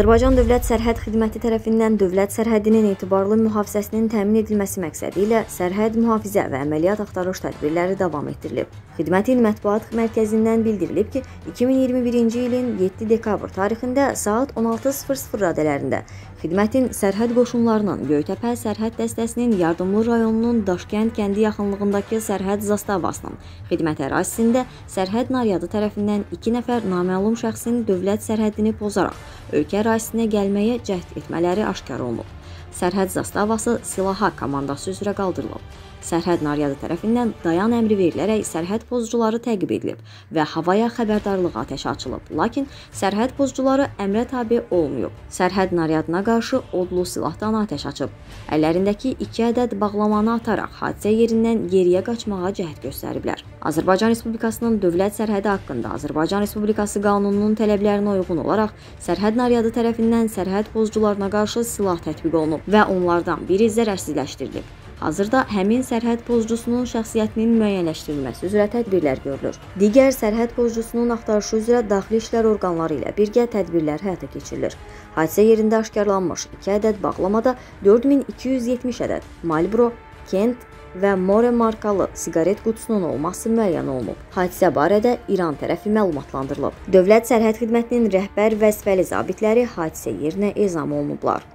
Azərbaycan Dövlət Sərhəd Xidməti tərəfindən dövlət sərhədinin etibarlı mühafizəsinin təmin edilməsi məqsədi ilə sərhəd mühafizə və əməliyyat axtarış tədbirləri davam etdirilib. Xidmətin mətbuat mərkəzindən bildirilib ki, 2021-ci ilin 7 dekabr tarixində saat 16:00 radələrində xidmətin sərhəd qoşunlarının Göytəpə sərhəd dəstəsinin Yardımlı rayonunun Daşkənd kəndi yaxınlığındakı sərhəd zastavasının xidmət ərazisində sərhəd naryadı tərəfindən 2 nəfər naməlum şəxsin dövlət sərhədini pozaraq ölkə ərazisinə gəlməyə cəhd etmələri aşkar olunub. Sərhəd zastavası silaha komandası üzrə qaldırılıb. Sərhəd naryadı tərəfindən dayan əmri verilərək sərhəd pozucuları təqib edilib və havaya xəbərdarlıq atəşi açılıb. Lakin sərhəd pozucuları əmrə tabe olmayıb. Sərhəd naryadına qarşı odlu silahdan atəş açıb. Əllərindəki 2 ədəd bağlamanı ataraq hadisə yerindən geriyə qaçmağa cəhd göstəriblər. Azərbaycan Respublikasının dövlət sərhədi haqqında Azərbaycan Respublikası qanununun tələblərinə uyğun olaraq sərhəd naryadı tərəfindən sərhəd pozucularına qarşı silah tətbiq olunub və onlardan biri zərərsizləşdirilib. Hazırda həmin sərhəd pozucusunun şəxsiyyətinin müəyyənləşdirilməsi üzrə tədbirlər görülür. Digər sərhəd pozucusunun axtarışı üzrə daxili işlər orqanları ilə birgə tədbirlər həyata keçirilir. Hadisə yerində aşkarlanmış 2 ədəd bağlamada 4270 ədəd Malbro, Kent və More markalı siqaret qutusunun olması müəyyən olunub. Hadisə barədə İran tərəfi məlumatlandırılıb. Dövlət Sərhəd Xidmətinin rəhbər vəzifəli zabitləri hadisə yerinə ezam olunublar.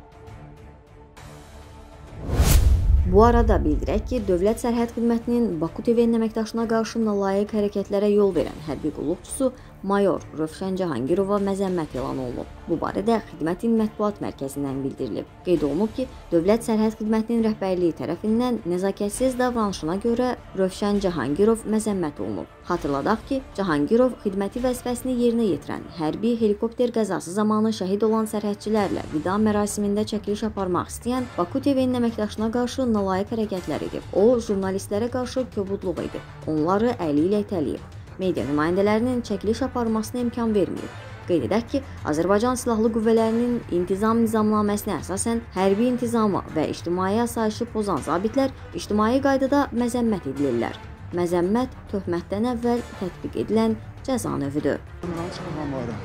Bu arada bildirək ki, Dövlət Sərhəd Xidmətinin Baku TV-nin əməkdaşına qarşı nalayiq hərəkətlərə yol verən hərbi qulluqçusu mayor Rövşən Cahangirova məzəmmət elan olunub. Bu barədə xidmətin mətbuat mərkəzindən bildirilib. Qeyd olunub ki, Dövlət Sərhəd Xidmətinin rəhbərliyi tərəfindən nəzakətsiz davranışına görə Rövşən Cahangirov məzəmmət olunub. Xatırladaq ki, Cahangirov xidməti vəzifəsini yerinə yetirən hərbi helikopter qəzası zamanı şəhid olan sərhədçilərlə vida mərasimində çəkiliş aparmaq istəyən Baku TV-nin əməkdaşına qarşı nalayiq hərəkətlər edib. O, jurnalistlərə qarşı kobudluq edib. Onları əli ilə itələyib media nümayəndələrinin çəkiliş aparmasına imkan verməyib. Qeyd edək ki, Azərbaycan Silahlı Qüvvələrinin intizam nizamnaməsinə əsasən hərbi intizamı və ictimai asayişi pozan zabitlər ictimai qaydada məzəmmət edilirlər. Məzəmmət töhmətdən əvvəl tətbiq edilən cəza növüdür.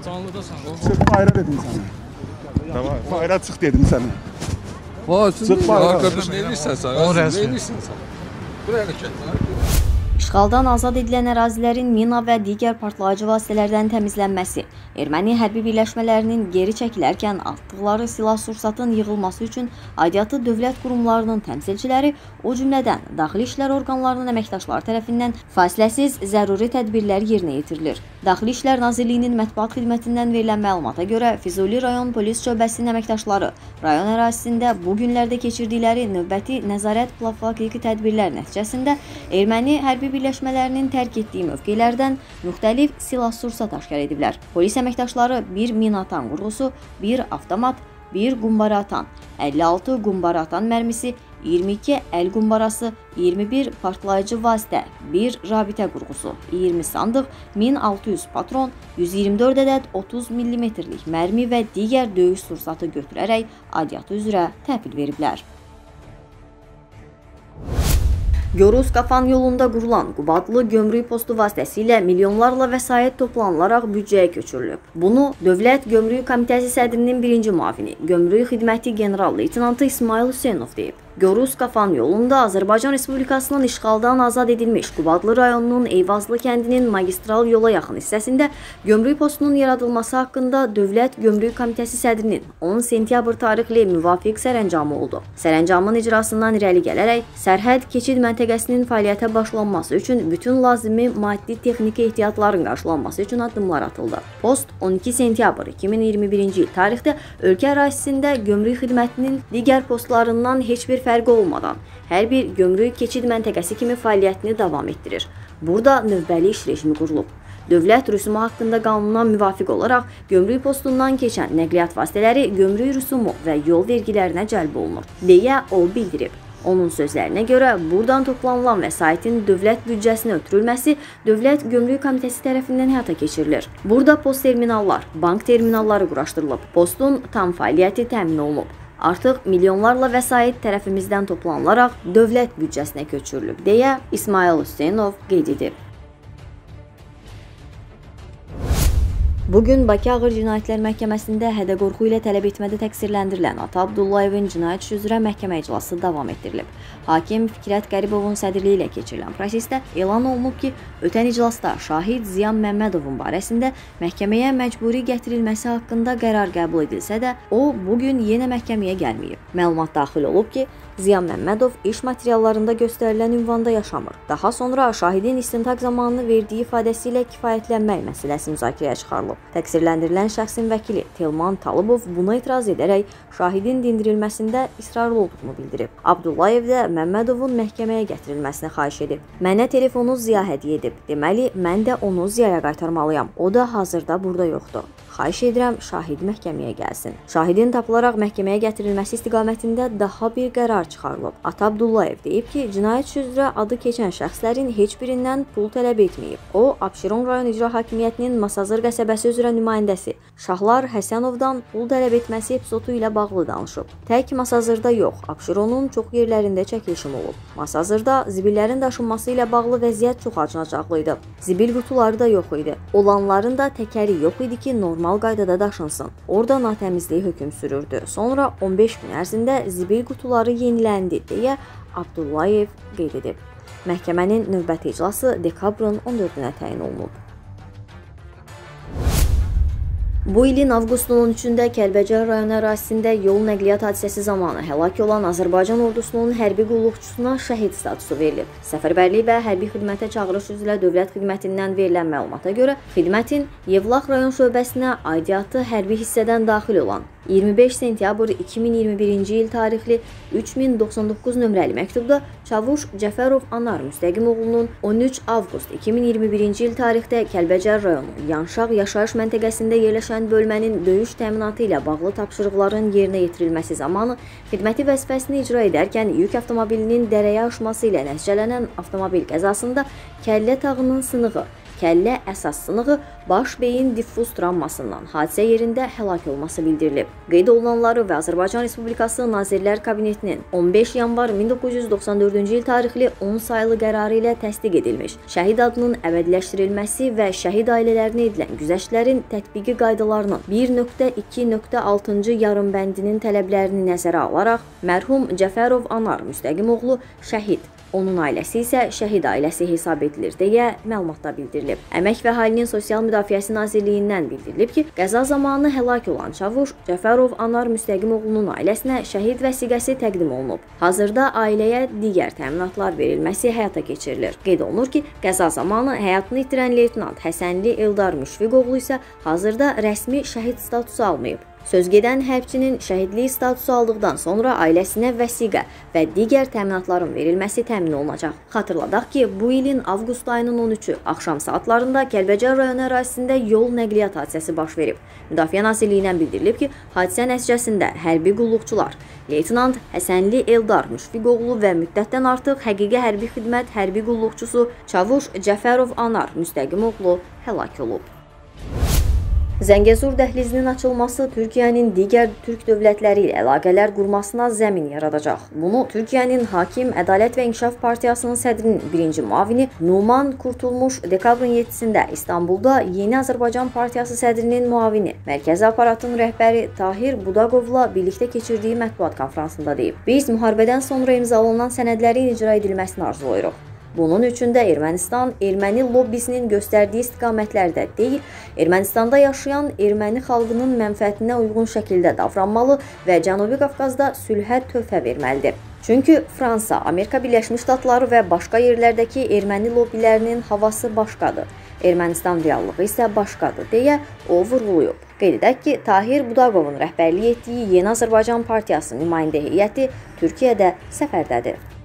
Canlıdasan. Çıx bayra dedim sənə. Tamam. Bayra çıx dedim sənə. Vay, Çıx bayra. Arkadaş ne edirsən sən? O Ne rəsmi. edirsən sən? Bu hərəkət. İşğaldan azad edilən ərazilərin mina və digər partlayıcı vasitələrdən təmizlənməsi, erməni hərbi birləşmələrinin geri çəkilərkən atdıqları silah-sursatın yığılması üçün aidiyyatı dövlət qurumlarının təmsilçiləri, o cümlədən daxili işlər orqanlarının əməkdaşları tərəfindən fasiləsiz zəruri tədbirlər yerinə yetirilir. Daxili İşlər Nazirliyinin mətbuat xidmətindən verilən məlumata görə Füzuli rayon polis şöbəsinin əməkdaşları rayon ərazisində bu günlərdə keçirdikləri növbəti nəzarət profilaktik tədbirlər nəticəsində erməni hərbi birləşmələrinin tərk etdiyi mövqelərdən müxtəlif silah-sursat aşkar ediblər. Polis əməkdaşları bir minatan qurğusu, bir avtomat, bir qumbara atan, 56 qumbara atan mərmisi, 22 əl qumbarası, 21 partlayıcı vasitə, 1 rabitə qurğusu, 20 sandıq, 1600 patron, 124 ədəd 30 mm-lik mərmi və digər döyüş sursatı götürərək aidiyyatı üzrə təhvil veriblər. Gorus Qafan yolunda qurulan Qubadlı gömrük postu vasitəsilə milyonlarla vəsait toplanılaraq büdcəyə köçürülüb. Bunu Dövlət Gömrük Komitəsi sədrinin birinci müavini, Gömrük Xidməti general-leytenantı İsmail Hüseynov deyib. Gorus Qafan yolunda Azərbaycan Respublikasının işğaldan azad edilmiş Qubadlı rayonunun Eyvazlı kəndinin magistral yola yaxın hissəsində gömrük postunun yaradılması haqqında Dövlət Gömrük Komitəsi sədrinin 10 sentyabr tarixli müvafiq sərəncamı oldu. Sərəncamın icrasından irəli gələrək sərhəd keçid məntəqəsinin fəaliyyətə başlanması üçün bütün lazımi maddi texniki ehtiyatların qarşılanması üçün addımlar atıldı. Post 12 sentyabr 2021-ci il tarixdə ölkə ərazisində gömrük xidmətinin digər postlarından heç bir fərqli fərqi olmadan hər bir gömrük keçid məntəqəsi kimi fəaliyyətini davam etdirir. Burada növbəli iş rejimi qurulub. Dövlət rüsumu haqqında qanuna müvafiq olaraq gömrük postundan keçən nəqliyyat vasitələri gömrük rüsumu və yol vergilərinə cəlb olunur, deyə o bildirib. Onun sözlərinə görə, buradan toplanılan vəsaitin dövlət büdcəsinə ötürülməsi Dövlət Gömrük Komitəsi tərəfindən həyata keçirilir. Burada post terminallar, bank terminalları quraşdırılıb, postun tam fəaliyyəti təmin olunub. Artıq milyonlarla vəsait tərəfimizdən toplanılaraq dövlət büdcəsinə köçürülüb, deyə İsmail Hüseynov qeyd edib. Bu gün Bakı Ağır Cinayətlər Məhkəməsində hədə-qorxu ilə tələb etmədə təqsirləndirilən Ata Abdullayevin cinayət işi üzrə məhkəmə iclası davam etdirilib. Hakim Fikrət Qəribovun sədrliyi ilə keçirilən prosesdə elan olunub ki, ötən iclasda şahid Ziyan Məmmədovun barəsində məhkəməyə məcburi gətirilməsi haqqında qərar qəbul edilsə də, o bu gün yenə məhkəməyə gəlməyib. Məlumat daxil olub ki, Ziyan Məmmədov iş materiallarında göstərilən ünvanda yaşamır. Daha sonra şahidin istintaq zamanı verdiyi ifadəsi ilə kifayətlənmək məsələsi müzakirəyə çıxarılıb. Təqsirləndirilən şəxsin vəkili Telman Talıbov buna etiraz edərək şahidin dindirilməsində israrlı olduğunu bildirib. Abdullayev də Məmmədovun məhkəməyə gətirilməsini xahiş edib. Mənə telefonu Ziya hədiyyə edib. Deməli, mən də onu Ziyaya qaytarmalıyam. O da hazırda burada yoxdur. Xahiş edirəm, şahid məhkəməyə gəlsin. Şahidin tapılaraq məhkəməyə gətirilməsi istiqamətində daha bir qərar çıxarılıb. Ata Abdullayev deyib ki, cinayət üzrə adı keçən şəxslərin heç birindən pul tələb etməyib. O, Abşeron rayon icra hakimiyyətinin Masazır qəsəbəsi üzrə nümayəndəsi Şahlar Həsənovdan pul tələb etməsi epizodu ilə bağlı danışıb. Tək Masazırda yox, Abşeronun çox yerlərində çəkilişim olub. Masazırda zibillərin daşınması ilə bağlı vəziyyət çox acınacaqlı idi. Zibil qutuları da yox idi. Olanların da təkəri yox idi ki, normal normal qaydada daşınsın. Orada natəmizlik hökm sürürdü. Sonra 15 gün ərzində zibil qutuları yeniləndi deyə Abdullayev qeyd edib. Məhkəmənin növbəti iclası dekabrın 14-nə təyin olunub. Bu ilin avqustun 13-də Kəlbəcər rayonu ərazisində yol nəqliyyat hadisəsi zamanı həlak olan Azərbaycan ordusunun hərbi qulluqçusuna şəhid statusu verilib. Səfərbərlik və hərbi xidmətə çağırış üzrə dövlət xidmətindən verilən məlumata görə xidmətin Yevlax rayon şöbəsinə aidiyyatı hərbi hissədən daxil olan 25 sentyabr 2021-ci il tarixli 3099 nömrəli məktubda Çavuş Cəfərov Anar Müstəqim oğlunun 13 avqust 2021-ci il tarixdə Kəlbəcər rayonu Yanşaq yaşayış məntəqəsində yerləşən bölmənin döyüş təminatı ilə bağlı tapşırıqların yerinə yetirilməsi zamanı xidməti vəzifəsini icra edərkən yük avtomobilinin dərəyə aşması ilə nəticələnən avtomobil qəzasında kəllə tağının sınığı kəllə əsas sınığı baş beyin diffuz travmasından hadisə yerində həlak olması bildirilib. Qeyd olunanları və Azərbaycan Respublikası Nazirlər Kabinetinin 15 yanvar 1994-cü il tarixli 10 saylı qərarı ilə təsdiq edilmiş şəhid adının əbədiləşdirilməsi və şəhid ailələrinə edilən güzəştlərin tətbiqi qaydalarının 1.2.6-cı yarımbəndinin tələblərini nəzərə alaraq mərhum Cəfərov Anar Müstəqimoğlu şəhid Onun ailəsi isə şəhid ailəsi hesab edilir deyə məlumatda bildirilib. Əmək və Əhalinin Sosial Müdafiəsi Nazirliyindən bildirilib ki, qəza zamanı həlak olan Çavuş Cəfərov Anar Müstəqimoğlunun ailəsinə şəhid vəsiqəsi təqdim olunub. Hazırda ailəyə digər təminatlar verilməsi həyata keçirilir. Qeyd olunur ki, qəza zamanı həyatını itirən leytenant Həsənli Eldar Müşfiqoğlu isə hazırda rəsmi şəhid statusu almayıb. Sözgedən hərbçinin şəhidlik statusu aldıqdan sonra ailəsinə vəsiqə və digər təminatların verilməsi təmin olunacaq. Xatırladaq ki, bu ilin avqust ayının 13-ü axşam saatlarında Kəlbəcər rayonu ərazisində yol nəqliyyat hadisəsi baş verib. Müdafiə Nazirliyindən bildirilib ki, hadisə nəticəsində hərbi qulluqçular Leytenant Həsənli Eldar Müşfiqoğlu və müddətdən artıq həqiqi hərbi xidmət hərbi qulluqçusu Çavuş Cəfərov Anar Müstəqimoğlu həlak olub. Zəngəzur dəhlizinin açılması Türkiyənin digər türk dövlətləri ilə əlaqələr qurmasına zəmin yaradacaq. Bunu Türkiyənin Hakim Ədalət və İnkişaf Partiyasının sədrinin birinci müavini Numan Kurtulmuş dekabrın 7-sində İstanbulda Yeni Azərbaycan Partiyası sədrinin müavini, mərkəzi aparatın rəhbəri Tahir Budaqovla birlikdə keçirdiyi mətbuat konfransında deyib. Biz müharibədən sonra imzalanan sənədlərin icra edilməsini arzulayırıq. Bunun üçün də Ermənistan erməni lobbisinin göstərdiyi istiqamətlərdə deyil, Ermənistanda yaşayan erməni xalqının mənfəətinə uyğun şəkildə davranmalı və Cənubi Qafqazda sülhə töhfə verməlidir. Çünki Fransa, Amerika Birləşmiş Ştatları və başqa yerlərdəki erməni lobbilərinin havası başqadır Ermənistan reallığı isə başqadır deyə o vurğulayıb. Qeyd edək ki, Tahir Budaqovun rəhbərlik etdiyi Yeni Azərbaycan Partiyasının nümayəndə heyəti Türkiyədə səfərdədir.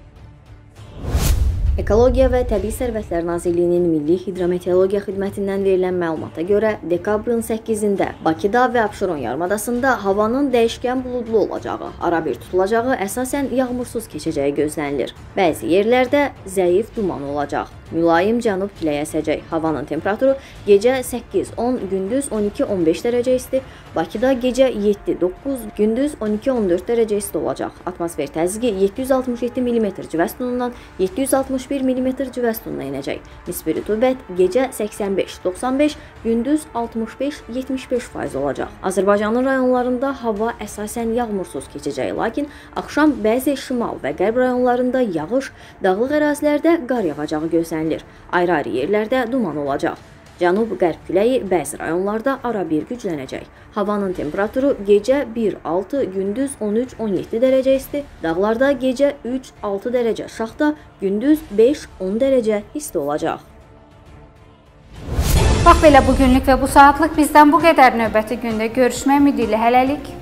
Ekologiya və Təbii Sərvətlər Nazirliyinin Milli Hidrometeorologiya Xidmətindən verilən məlumata görə dekabrın 8-də Bakıda və Abşeron yarımadasında havanın dəyişkən buludlu olacağı, arabir tutulacağı, əsasən yağmursuz keçəcəyi gözlənilir. Bəzi yerlərdə zəif duman olacaq. Mülayim cənub küləyi əsəcək. Havanın temperaturu gecə 8-10, gündüz 12-15 dərəcə isti, Bakıda gecə 7-9, gündüz 12-14 dərəcə isti olacaq. Atmosfer təzyiqi 767 mm civə sütunundan 761 mm civə sütununa enəcək. Nisbi rütubət gecə 85-95, gündüz 65-75% olacaq. Azərbaycanın rayonlarında hava əsasən yağmursuz keçəcək, lakin axşam bəzi şimal və qərb rayonlarında yağış, dağlıq ərazilərdə qar yağacağı gözlənilir gözlənilir. Ayrı-ayrı yerlərdə duman olacaq. Cənub-qərb küləyi bəzi rayonlarda arabir güclənəcək. Havanın temperaturu gecə 1-6, gündüz 13-17 dərəcə isti, dağlarda gecə 3-6 dərəcə şaxta, gündüz 5-10 dərəcə isti olacaq. Bax belə bugünlük və bu saatlıq bizdən bu qədər növbəti gündə görüşmək ümidi ilə hələlik